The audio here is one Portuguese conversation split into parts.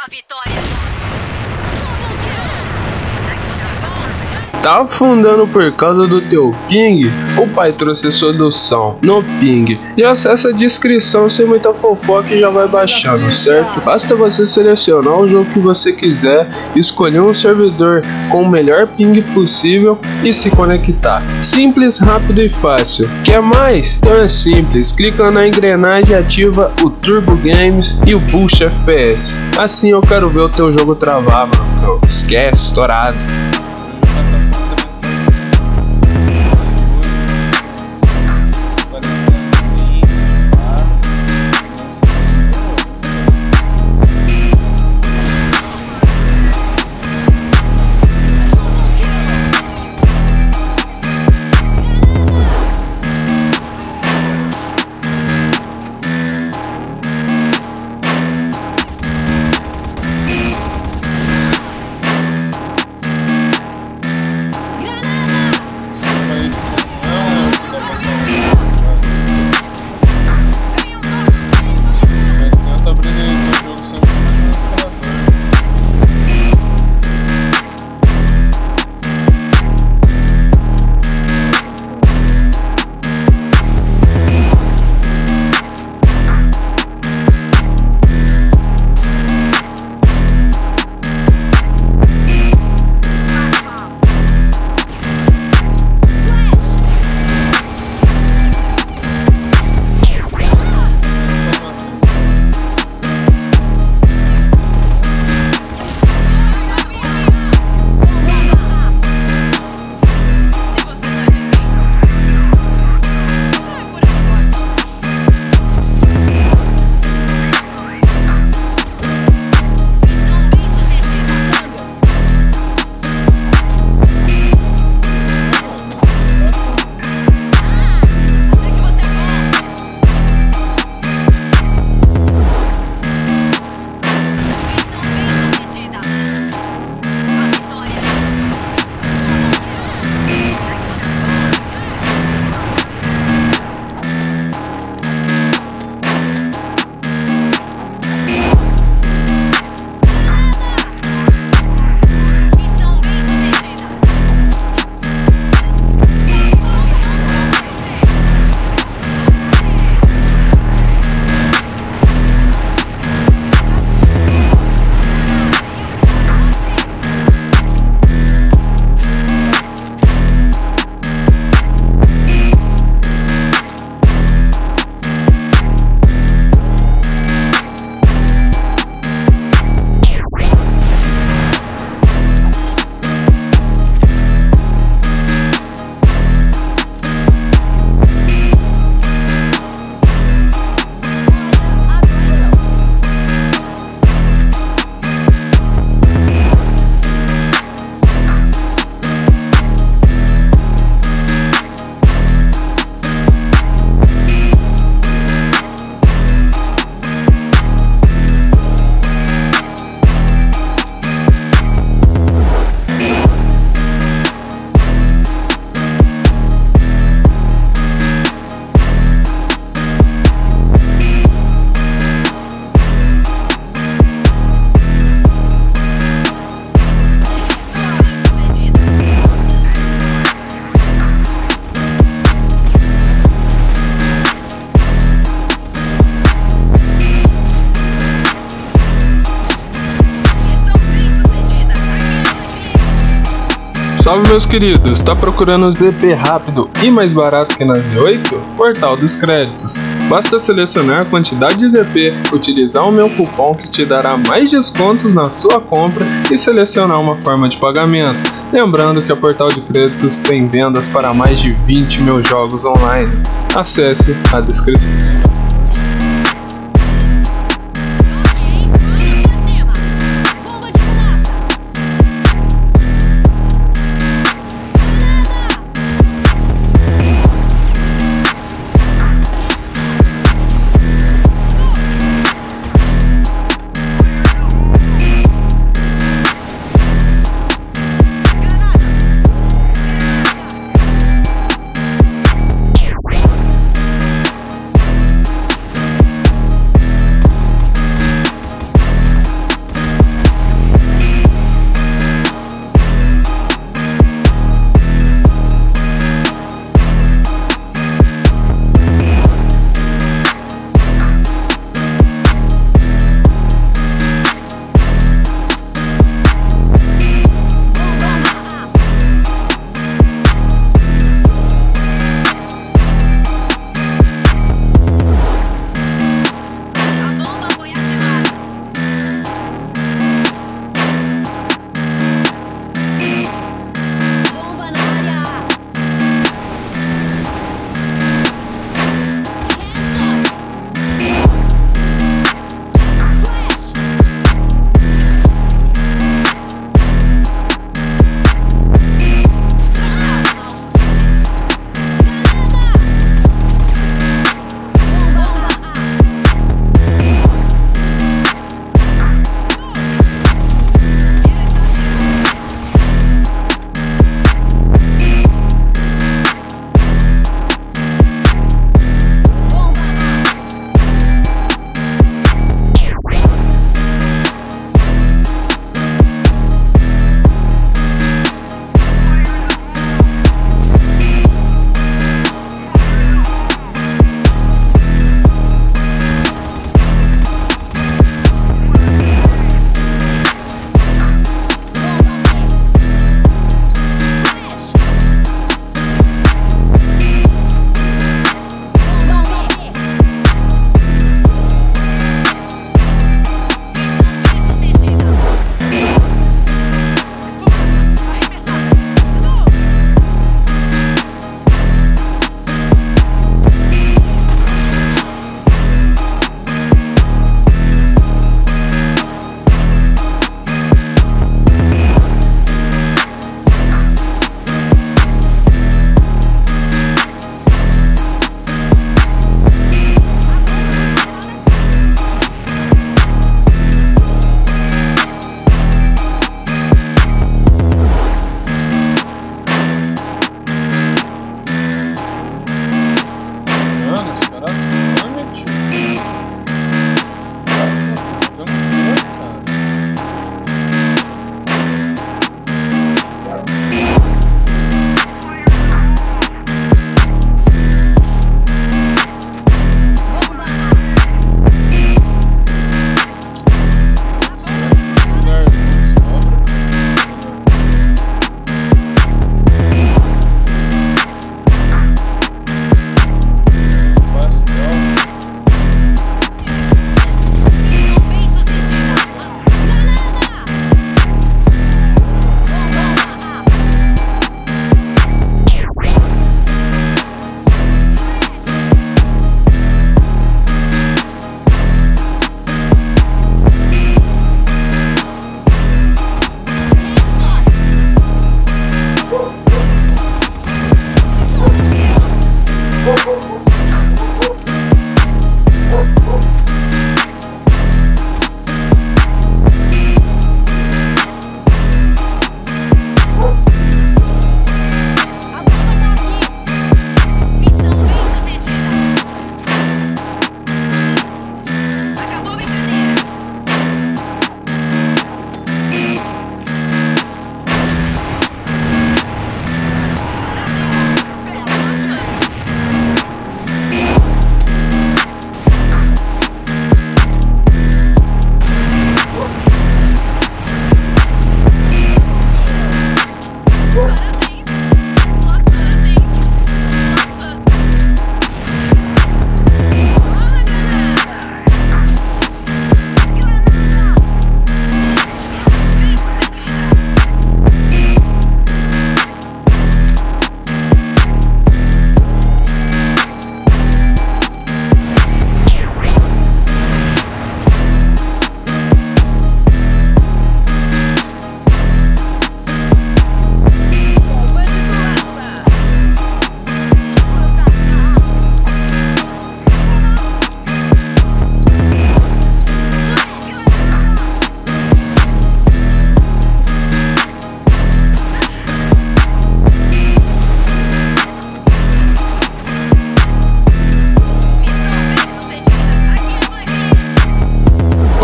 A vitória. Tá afundando por causa do teu ping? O pai trouxe solução no ping. E acessa a descrição sem muita fofoca e já vai baixando, certo? Basta você selecionar o jogo que você quiser, escolher um servidor com o melhor ping possível e se conectar. Simples, rápido e fácil. Quer mais? Então é simples. Clica na engrenagem e ativa o Turbo Games e o Boost FPS. Assim eu quero ver o teu jogo travar, mano. Esquece, estourado. Salve meus queridos, tá procurando ZP rápido e mais barato que na Z8? Portal dos Créditos. Basta selecionar a quantidade de ZP, utilizar o meu cupom que te dará mais descontos na sua compra e selecionar uma forma de pagamento. Lembrando que a Portal de Créditos tem vendas para mais de 20 mil jogos online. Acesse a descrição.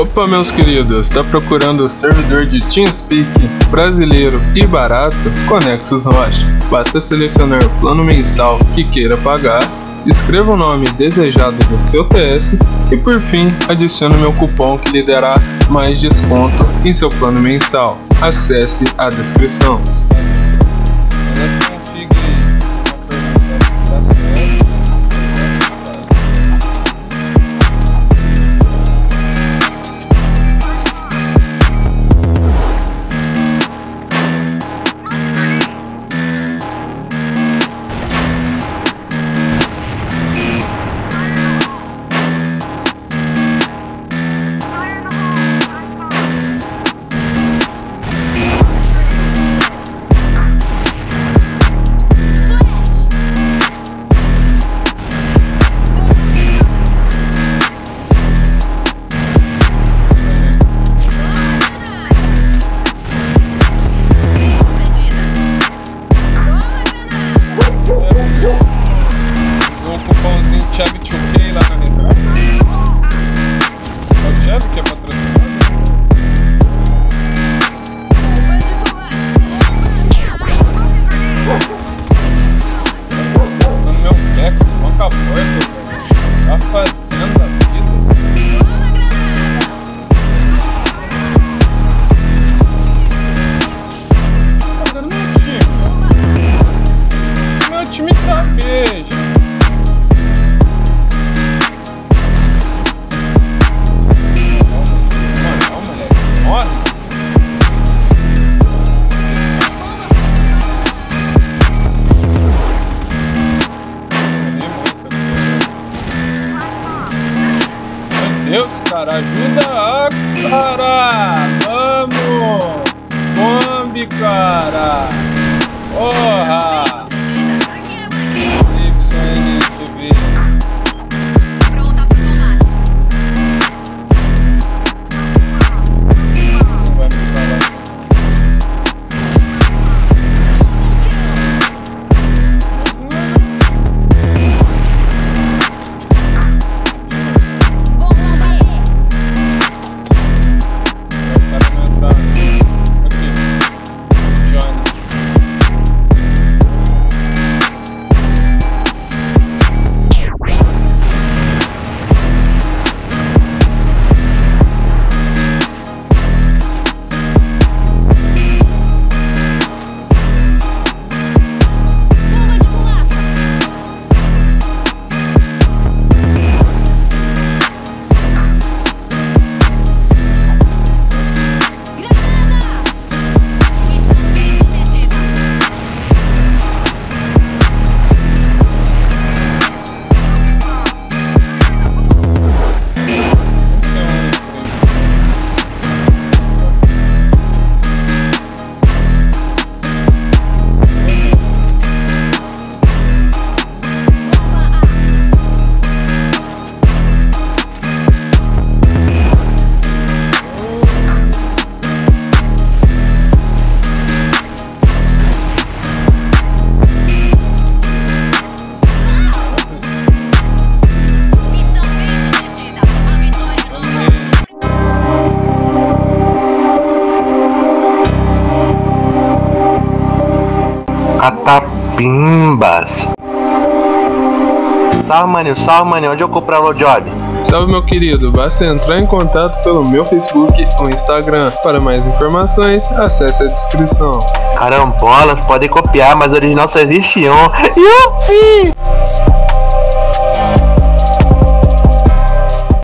Opa, meus queridos, está procurando o servidor de TeamSpeak brasileiro e barato? Conexus Rocha. Basta selecionar o plano mensal que queira pagar, escreva o nome desejado do seu TS e por fim adicione meu cupom que lhe dará mais desconto em seu plano mensal. Acesse a descrição. O cupomzinho Chevy 2K lá na letra. É o Chevy que é patrocinado? Cara! Vamos! Bombe, cara! Catapimbas. Salve, maninho, salve, maninho. Onde eu comprava o job? Salve meu querido, basta entrar em contato pelo meu Facebook ou Instagram. Para mais informações, acesse a descrição. Carambolas, podem copiar, mas original só existe um. Yupi!